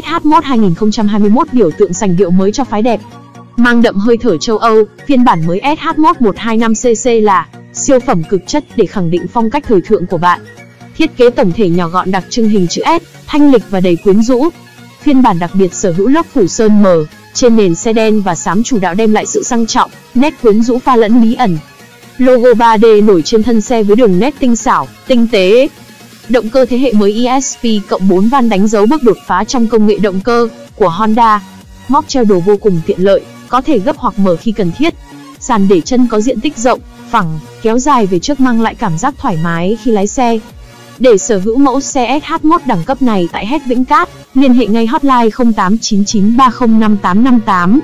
SH1 2021 biểu tượng sành điệu mới cho phái đẹp. Mang đậm hơi thở châu Âu, phiên bản mới SH1 125cc là siêu phẩm cực chất để khẳng định phong cách thời thượng của bạn. Thiết kế tổng thể nhỏ gọn đặc trưng hình chữ S, thanh lịch và đầy quyến rũ. Phiên bản đặc biệt sở hữu lớp phủ sơn mờ, trên nền xe đen và xám chủ đạo đem lại sự sang trọng, nét quyến rũ pha lẫn bí ẩn. Logo 3D nổi trên thân xe với đường nét tinh xảo, tinh tế. Động cơ thế hệ mới ESP cộng 4 van đánh dấu bước đột phá trong công nghệ động cơ của Honda. Móc treo đồ vô cùng tiện lợi, có thể gấp hoặc mở khi cần thiết. Sàn để chân có diện tích rộng, phẳng, kéo dài về trước mang lại cảm giác thoải mái khi lái xe. Để sở hữu mẫu xe SH1 đẳng cấp này tại Hết Vĩnh Cát, liên hệ ngay hotline 0899305858.